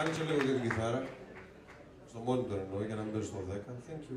Άνοιξε λίγο και την κιθάρα. Στο monitor εννοώ, για να μην παίζει στο 10. Thank you.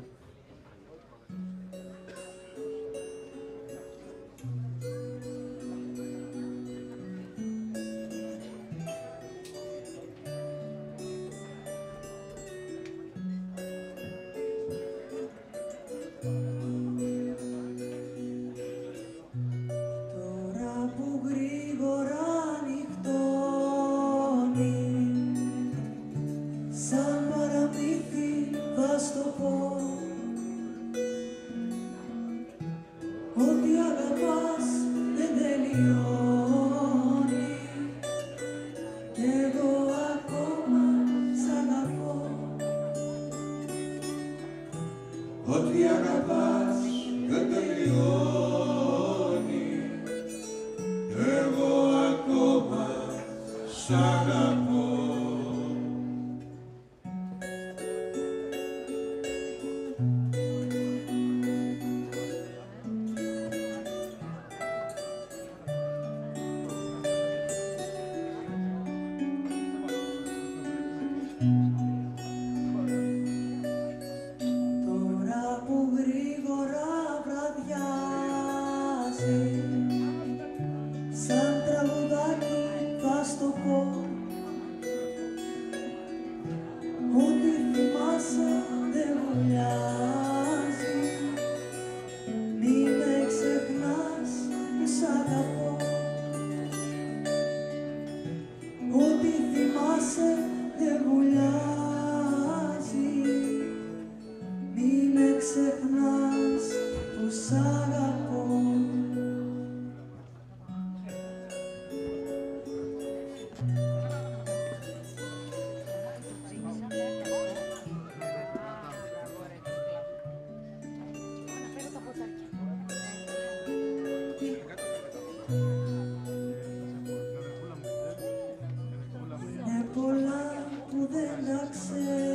Ότι αγαπάς δεν τελειώνει. Κι εγώ ακόμα σ' αγαπώ βραδιάζει σαν τραγουδάκι θα στο πω. Ό,τι θυμάσαι δεν βουλιάζει Μη με ξεχνάς που σ' αγαπώ. Ό,τι θυμάσαι δεν βουλιάζει μη με ξεχνάς που σ' αγαπώ που δεν